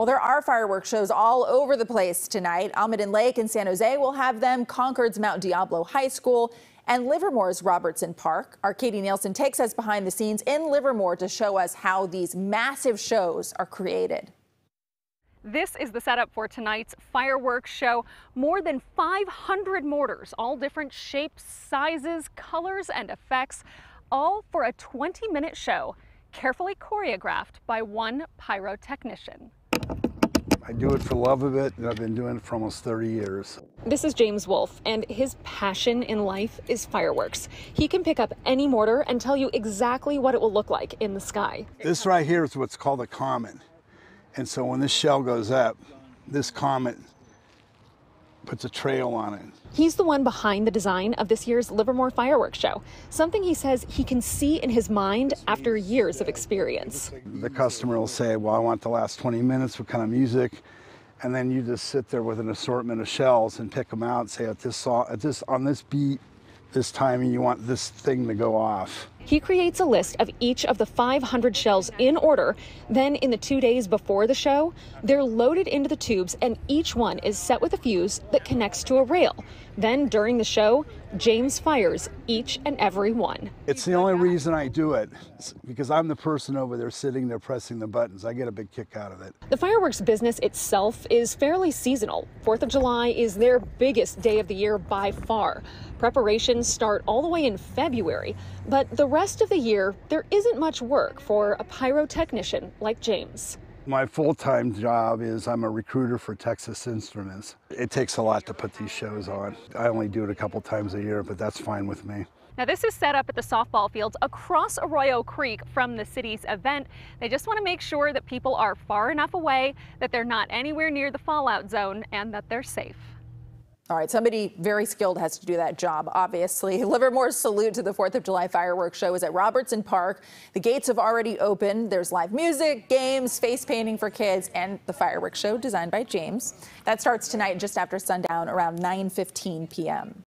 Well, there are fireworks shows all over the place tonight. Almaden Lake in San Jose will have them, Concord's Mount Diablo High School, and Livermore's Robertson Park. Our Katie Nielsen takes us behind the scenes in Livermore to show us how these massive shows are created. This is the setup for tonight's fireworks show. More than 500 mortars, all different shapes, sizes, colors, and effects, all for a 20 minute show, carefully choreographed by one pyrotechnician. I do it for love of it, and I've been doing it for almost 30 years. This is James Wolf, and his passion in life is fireworks. He can pick up any mortar and tell you exactly what it will look like in the sky. This right here is what's called a comet. And so when this shell goes up, this comet puts a trail on it. He's the one behind the design of this year's Livermore fireworks show, something he says he can see in his mind after years of experience. The customer will say, well, I want the last 20 minutes, what kind of music? And then you just sit there with an assortment of shells and pick them out and say, at this, at this, on this beat, this timing, you want this thing to go off. He creates a list of each of the 500 shells in order. Then, in the two days before the show, they're loaded into the tubes, and each one is set with a fuse that connects to a rail. Then, during the show, James fires each and every one. It's the only reason I do it because I'm the person over there sitting there pressing the buttons. I get a big kick out of it. The fireworks business itself is fairly seasonal. Fourth of July is their biggest day of the year by far. Preparations start all the way in February, but the rest of the year, there isn't much work for a pyrotechnician like James. My full-time job is I'm a recruiter for Texas Instruments. It takes a lot to put these shows on. I only do it a couple times a year, but that's fine with me. Now this is set up at the softball fields across Arroyo Creek from the city's event. They just want to make sure that people are far enough away, that they're not anywhere near the fallout zone, and that they're safe. All right, somebody very skilled has to do that job, obviously. Livermore's salute to the 4th of July fireworks show is at Robertson Park. The gates have already opened. There's live music, games, face painting for kids, and the fireworks show designed by James. That starts tonight just after sundown around 9.15 p.m.